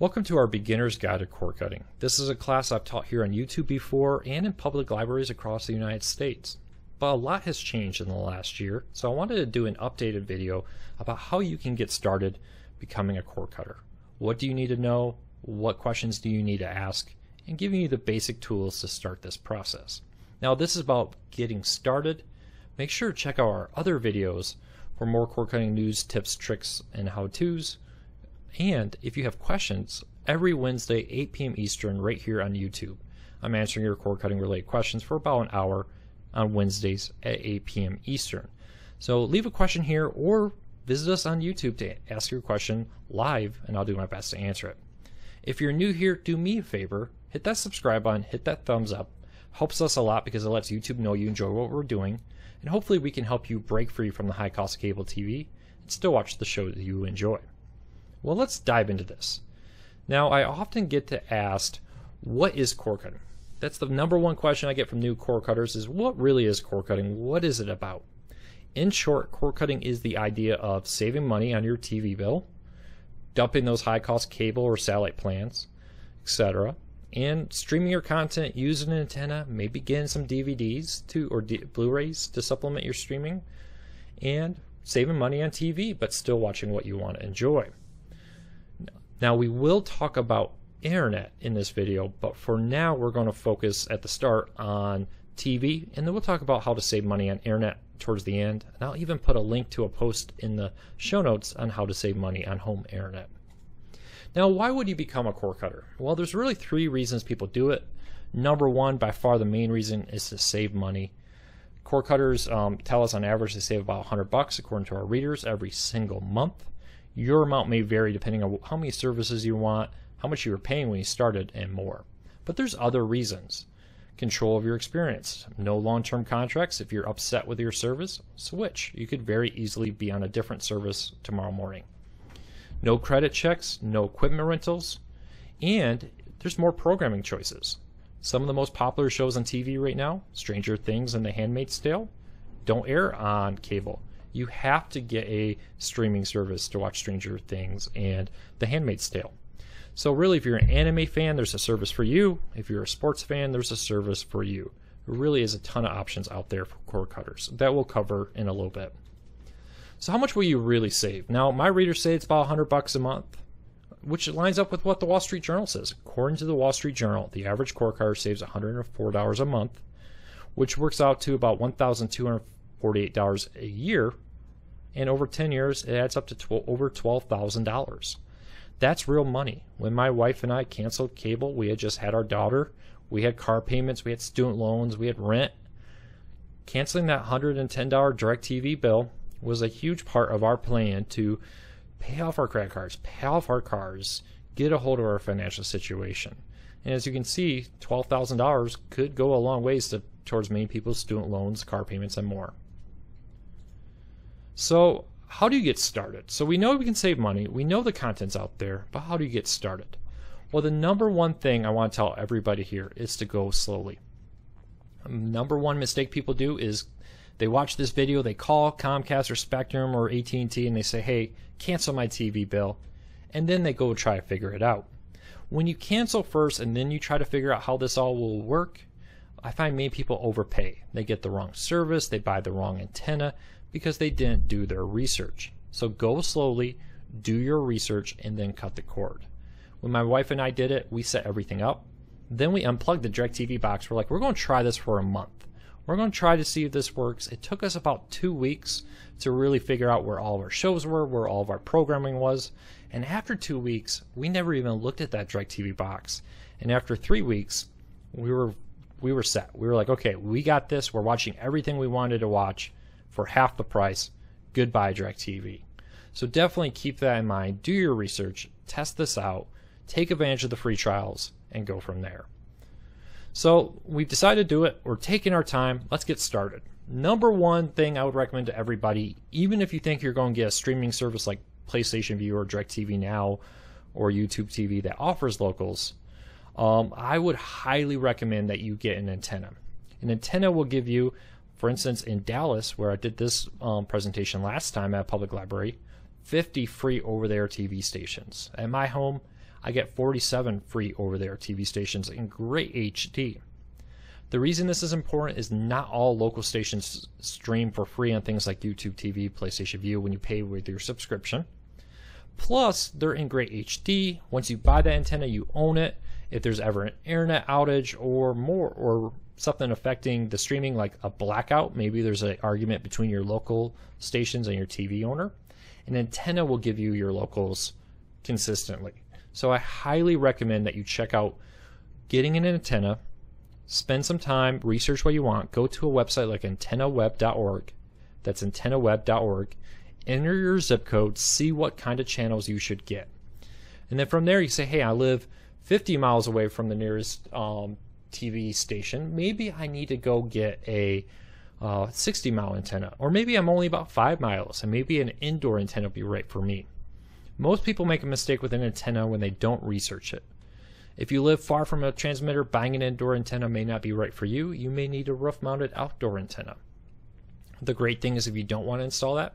Welcome to our Beginner's Guide to Cord Cutting. This is a class I've taught here on YouTube before and in public libraries across the United States. But a lot has changed in the last year, so I wanted to do an updated video about how you can get started becoming a cord cutter. What do you need to know? What questions do you need to ask? And giving you the basic tools to start this process. Now this is about getting started. Make sure to check out our other videos for more cord cutting news, tips, tricks, and how-tos and if you have questions, every Wednesday, 8 p.m. Eastern, right here on YouTube. I'm answering your cord cutting related questions for about an hour on Wednesdays at 8 p.m. Eastern. So leave a question here or visit us on YouTube to ask your question live, and I'll do my best to answer it. If you're new here, do me a favor hit that subscribe button, hit that thumbs up. Helps us a lot because it lets YouTube know you enjoy what we're doing, and hopefully we can help you break free from the high cost cable TV and still watch the show that you enjoy. Well, let's dive into this. Now, I often get to asked, what is cord cutting? That's the number one question I get from new cord cutters is what really is cord cutting? What is it about? In short, cord cutting is the idea of saving money on your TV bill, dumping those high cost cable or satellite plans, etc., and streaming your content using an antenna, maybe getting some DVDs to or D- Blu-rays to supplement your streaming, and saving money on TV but still watching what you want to enjoy. Now we will talk about internet in this video, but for now we're going to focus at the start on TV, and then we'll talk about how to save money on internet towards the end. And I'll even put a link to a post in the show notes on how to save money on home internet. Now, why would you become a cord cutter? Well, there's really three reasons people do it. Number one, by far the main reason, is to save money. Cord cutters um, tell us on average they save about 100 bucks according to our readers every single month. Your amount may vary depending on how many services you want, how much you were paying when you started, and more. But there's other reasons. Control of your experience. No long term contracts. If you're upset with your service, switch. You could very easily be on a different service tomorrow morning. No credit checks, no equipment rentals, and there's more programming choices. Some of the most popular shows on TV right now, Stranger Things and The Handmaid's Tale, don't air on cable you have to get a streaming service to watch Stranger Things and The Handmaid's Tale. So, really, if you're an anime fan, there's a service for you. If you're a sports fan, there's a service for you. There really is a ton of options out there for cord cutters that we'll cover in a little bit. So, how much will you really save? Now, my readers say it's about 100 bucks a month, which lines up with what the Wall Street Journal says. According to the Wall Street Journal, the average cord cutter saves $104 a month, which works out to about 1,200 $48 a year, and over 10 years, it adds up to 12, over $12,000. That's real money. When my wife and I canceled cable, we had just had our daughter, we had car payments, we had student loans, we had rent. Canceling that $110 DirecTV bill was a huge part of our plan to pay off our credit cards, pay off our cars, get a hold of our financial situation. And as you can see, $12,000 could go a long ways to, towards many people's student loans, car payments, and more. So, how do you get started? So, we know we can save money, we know the content's out there, but how do you get started? Well, the number one thing I want to tell everybody here is to go slowly. Number one mistake people do is they watch this video, they call Comcast or Spectrum or AT&T and they say, "Hey, cancel my TV bill." And then they go try to figure it out. When you cancel first and then you try to figure out how this all will work, I find many people overpay. They get the wrong service, they buy the wrong antenna, because they didn't do their research. So go slowly, do your research, and then cut the cord. When my wife and I did it, we set everything up. Then we unplugged the DirecTV box. We're like, we're going to try this for a month. We're going to try to see if this works. It took us about two weeks to really figure out where all of our shows were, where all of our programming was. And after two weeks, we never even looked at that DirecTV box. And after three weeks, we were we were set. We were like, okay, we got this. We're watching everything we wanted to watch for half the price. Goodbye, DirecTV. So definitely keep that in mind. Do your research, test this out, take advantage of the free trials, and go from there. So we've decided to do it. We're taking our time. Let's get started. Number one thing I would recommend to everybody, even if you think you're going to get a streaming service like PlayStation Vue or DirecTV Now or YouTube TV that offers locals, um, I would highly recommend that you get an antenna. An antenna will give you for instance, in Dallas, where I did this um, presentation last time at a public library, 50 free over-the-air TV stations. At my home, I get 47 free over there TV stations in great HD. The reason this is important is not all local stations stream for free on things like YouTube TV, PlayStation Vue when you pay with your subscription. Plus, they're in great HD. Once you buy the antenna, you own it. If there's ever an internet outage or more or something affecting the streaming like a blackout, maybe there's an argument between your local stations and your TV owner, an antenna will give you your locals consistently. So I highly recommend that you check out getting an antenna, spend some time, research what you want, go to a website like antennaweb.org. That's antennaweb.org. Enter your zip code, see what kind of channels you should get. And then from there, you say, hey, I live 50 miles away from the nearest um, TV station. Maybe I need to go get a uh, 60 mile antenna, or maybe I'm only about five miles, and maybe an indoor antenna would be right for me. Most people make a mistake with an antenna when they don't research it. If you live far from a transmitter, buying an indoor antenna may not be right for you. You may need a roof mounted outdoor antenna. The great thing is, if you don't want to install that,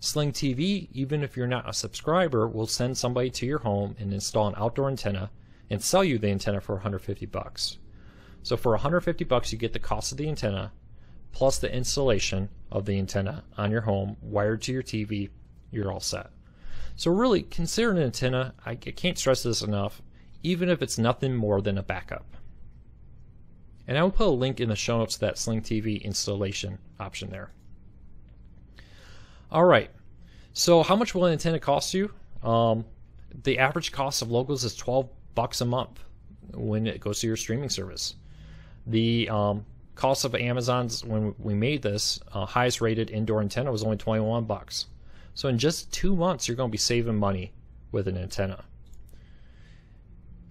Sling TV, even if you're not a subscriber, will send somebody to your home and install an outdoor antenna and sell you the antenna for 150 bucks. So for 150 bucks, you get the cost of the antenna plus the installation of the antenna on your home wired to your TV. You're all set. So really consider an antenna, I can't stress this enough, even if it's nothing more than a backup. And I will put a link in the show notes to that Sling TV installation option there. All right. So how much will an antenna cost you? Um, the average cost of locals is 12 bucks a month when it goes to your streaming service. The um, cost of Amazon's when we made this uh, highest rated indoor antenna was only 21 bucks. So in just two months, you're going to be saving money with an antenna.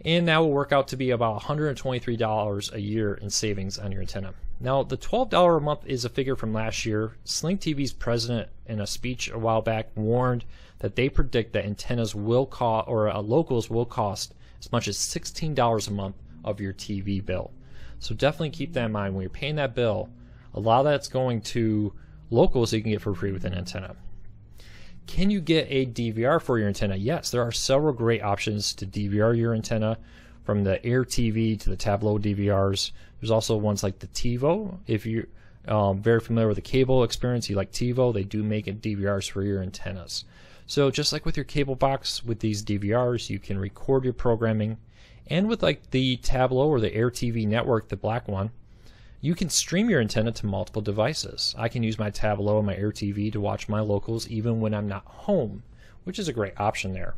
And that will work out to be about $123 a year in savings on your antenna. Now, the $12 a month is a figure from last year. Sling TV's president, in a speech a while back, warned that they predict that antennas will cost, or uh, locals will cost as much as $16 a month of your TV bill. So definitely keep that in mind when you're paying that bill. A lot of that's going to locals that you can get for free with an antenna. Can you get a DVR for your antenna? Yes, there are several great options to DVR your antenna from the Air TV to the Tablo DVRs. There's also ones like the TiVo. If you're um, very familiar with the cable experience, you like TiVo, they do make DVRs for your antennas. So just like with your cable box, with these DVRs, you can record your programming. And with like the Tablo or the Air TV network, the black one, you can stream your antenna to multiple devices. I can use my Tablo and my Air TV to watch my locals even when I'm not home, which is a great option there.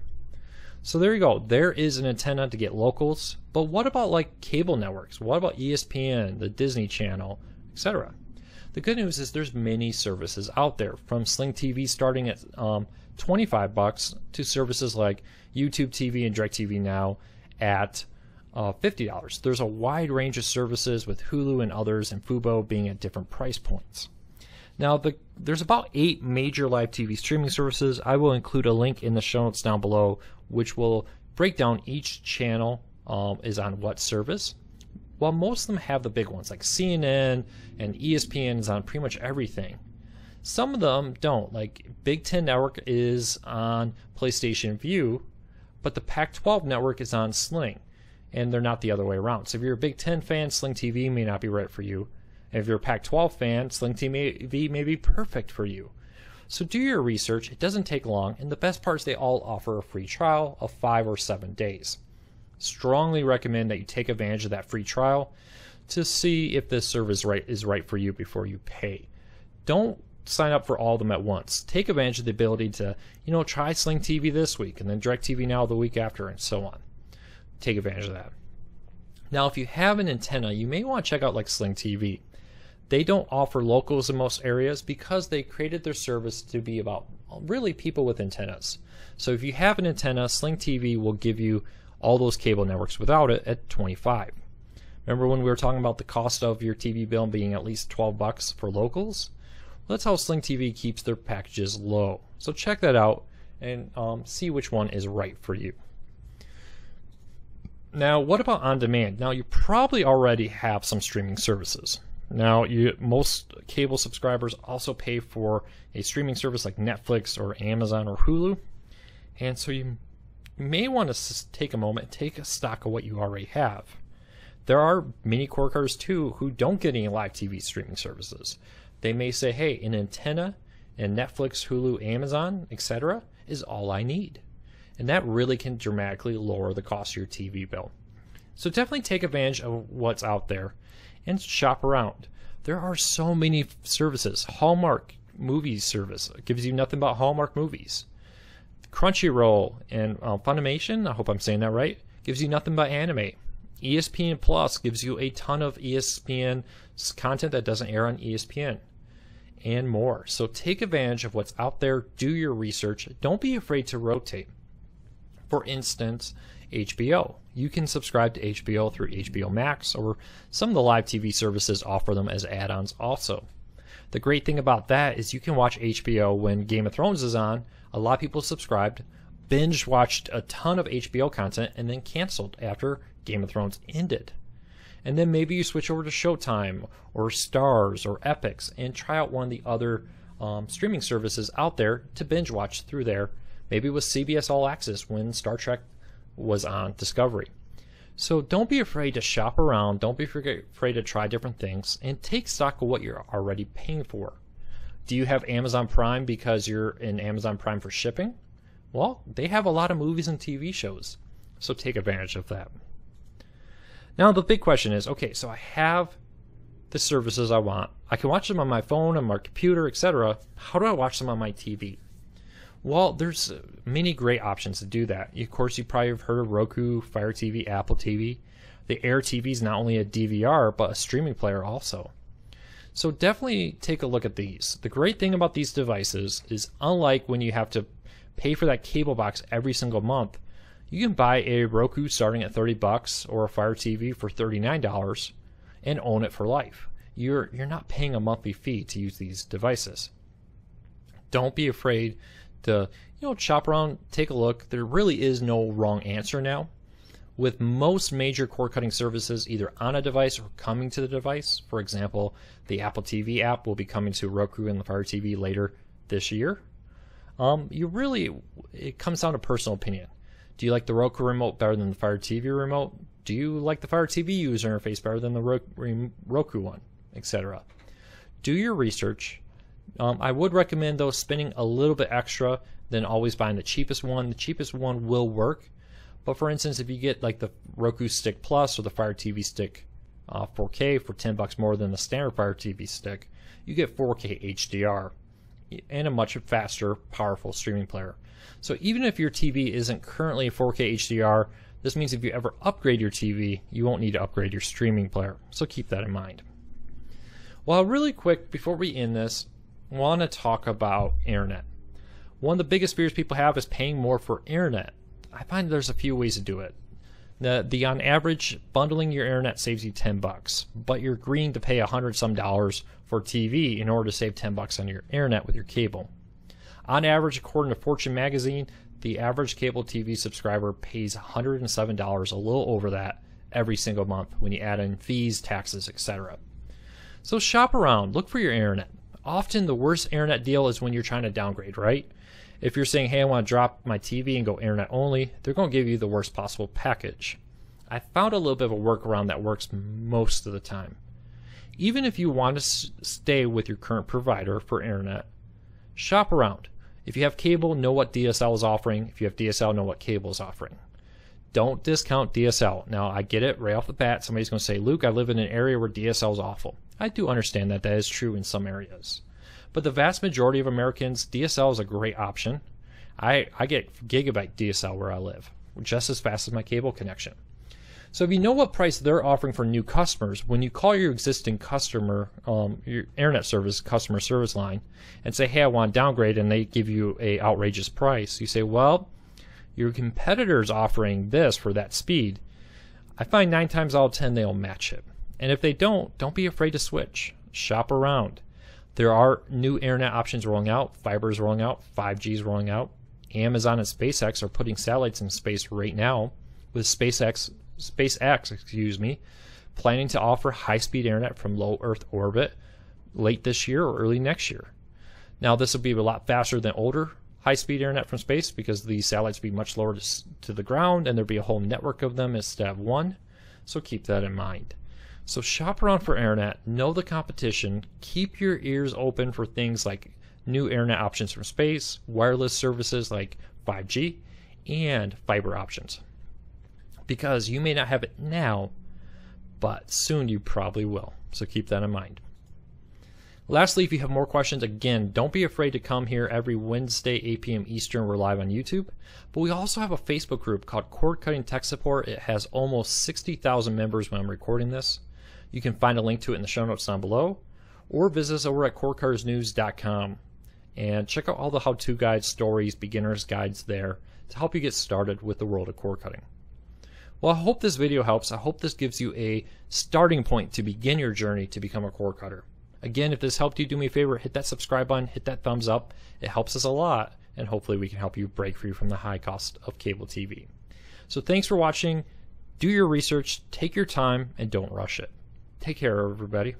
So there you go. There is an antenna to get locals. But what about like cable networks? What about ESPN, the Disney Channel, etc.? The good news is there's many services out there, from Sling TV starting at um, 25 bucks to services like YouTube TV and DirecTV Now at uh, $50. There's a wide range of services with Hulu and others, and Fubo being at different price points. Now, the, there's about eight major live TV streaming services. I will include a link in the show notes down below, which will break down each channel um, is on what service. While most of them have the big ones, like CNN and ESPN is on pretty much everything. Some of them don't. Like Big Ten Network is on PlayStation Vue, but the Pac 12 network is on Sling and they're not the other way around. So if you're a Big Ten fan, Sling TV may not be right for you. And if you're a Pac 12 fan, Sling TV may be perfect for you. So do your research. It doesn't take long. And the best part is they all offer a free trial of five or seven days. Strongly recommend that you take advantage of that free trial to see if this service right is right for you before you pay. Don't sign up for all of them at once. Take advantage of the ability to, you know, try Sling TV this week and then DirecTV Now the week after and so on take advantage of that. Now, if you have an antenna, you may want to check out like Sling TV. They don't offer locals in most areas because they created their service to be about really people with antennas. So if you have an antenna, Sling TV will give you all those cable networks without it at 25. Remember when we were talking about the cost of your TV bill being at least 12 bucks for locals? That's how Sling TV keeps their packages low. So check that out and um, see which one is right for you. Now, what about on demand? Now, you probably already have some streaming services. Now, you, most cable subscribers also pay for a streaming service like Netflix or Amazon or Hulu, and so you may want to take a moment take a stock of what you already have. There are many cord cutters too who don't get any live TV streaming services. They may say, hey, an antenna and Netflix, Hulu, Amazon, etc., is all I need. And that really can dramatically lower the cost of your TV bill. So definitely take advantage of what's out there and shop around. There are so many services. Hallmark movies service gives you nothing but Hallmark movies. Crunchyroll and uh, Funimation, I hope I'm saying that right, gives you nothing but anime. ESPN Plus gives you a ton of ESPN content that doesn't air on ESPN and more. So take advantage of what's out there, do your research, don't be afraid to rotate. For instance, HBO. You can subscribe to HBO through HBO Max, or some of the live TV services offer them as add ons also. The great thing about that is you can watch HBO when Game of Thrones is on. A lot of people subscribed, binge watched a ton of HBO content, and then canceled after Game of Thrones ended. And then maybe you switch over to Showtime or Starz or Epix and try out one of the other um, streaming services out there to binge watch through there. Maybe with CBS All Access when Star Trek was on Discovery. So don't be afraid to shop around. Don't be afraid to try different things and take stock of what you're already paying for. Do you have Amazon Prime because you're in Amazon Prime for shipping? Well, they have a lot of movies and TV shows. So take advantage of that. Now, the big question is okay, so I have the services I want. I can watch them on my phone, on my computer, etc. How do I watch them on my TV? Well, there's uh, many great options to do that. Of course, you probably have heard of Roku, Fire TV, Apple TV. The Air TV is not only a DVR, but a streaming player also. So definitely take a look at these. The great thing about these devices is unlike when you have to pay for that cable box every single month, you can buy a Roku starting at 30 bucks or a Fire TV for $39 and own it for life. You're you're not paying a monthly fee to use these devices. Don't be afraid to you know shop around, take a look. There really is no wrong answer now. With most major cord cutting services either on a device or coming to the device, for example, the Apple TV app will be coming to Roku and the Fire TV later this year. Um, you really, it comes down to personal opinion. Do you like the Roku remote better than the Fire TV remote? Do you like the Fire TV user interface better than the Roku one, etc.? Do your research um, I would recommend though spending a little bit extra than always buying the cheapest one. The cheapest one will work, but for instance, if you get like the Roku Stick Plus or the Fire TV Stick uh, 4K for 10 bucks more than the standard Fire TV Stick, you get 4K HDR and a much faster, powerful streaming player. So even if your TV isn't currently 4K HDR, this means if you ever upgrade your TV, you won't need to upgrade your streaming player. So keep that in mind. Well, really quick before we end this, I want to talk about internet. One of the biggest fears people have is paying more for internet. I find there's a few ways to do it. The, the on average bundling your internet saves you 10 bucks, but you're agreeing to pay 100 some dollars for TV in order to save 10 bucks on your internet with your cable. On average, according to Fortune magazine, the average cable TV subscriber pays $107, a little over that every single month when you add in fees, taxes, etc. So shop around, look for your internet often the worst internet deal is when you're trying to downgrade, right? If you're saying, hey, I want to drop my TV and go internet only, they're going to give you the worst possible package. I found a little bit of a workaround that works most of the time. Even if you want to stay with your current provider for internet, shop around. If you have cable, know what DSL is offering. If you have DSL, know what cable is offering. Don't discount DSL. Now, I get it right off the bat. Somebody's going to say, Luke, I live in an area where DSL is awful. I do understand that that is true in some areas. But the vast majority of Americans, DSL is a great option. I, I get gigabit DSL where I live, just as fast as my cable connection. So if you know what price they're offering for new customers, when you call your existing customer, um, your internet service customer service line, and say, "Hey, I want downgrade," and they give you a outrageous price, you say, "Well, your competitor's offering this for that speed." I find nine times out of ten they'll match it. And if they don't, don't be afraid to switch. Shop around. There are new internet options rolling out. Fiber is rolling out. 5G is rolling out. Amazon and SpaceX are putting satellites in space right now, with SpaceX, SpaceX, excuse me, planning to offer high-speed internet from low Earth orbit late this year or early next year. Now, this will be a lot faster than older high speed internet from space because the satellites will be much lower to, to the ground and there'll be a whole network of them instead of one. So keep that in mind. So shop around for internet, know the competition, keep your ears open for things like new internet options from space, wireless services like 5G, and fiber options. Because you may not have it now, but soon you probably will. So keep that in mind. Lastly, if you have more questions, again, don't be afraid to come here every Wednesday, 8 p.m. Eastern. We're live on YouTube. But we also have a Facebook group called Cord Cutting Tech Support. It has almost 60,000 members when I'm recording this. You can find a link to it in the show notes down below, or visit us over at cordcuttersnews.com and check out all the how to guides, stories, beginner's guides there to help you get started with the world of cord cutting. Well, I hope this video helps. I hope this gives you a starting point to begin your journey to become a cord cutter. Again, if this helped you, do me a favor, hit that subscribe button, hit that thumbs up. It helps us a lot, and hopefully we can help you break free from the high cost of cable TV. So thanks for watching. Do your research, take your time, and don't rush it. Take care, everybody.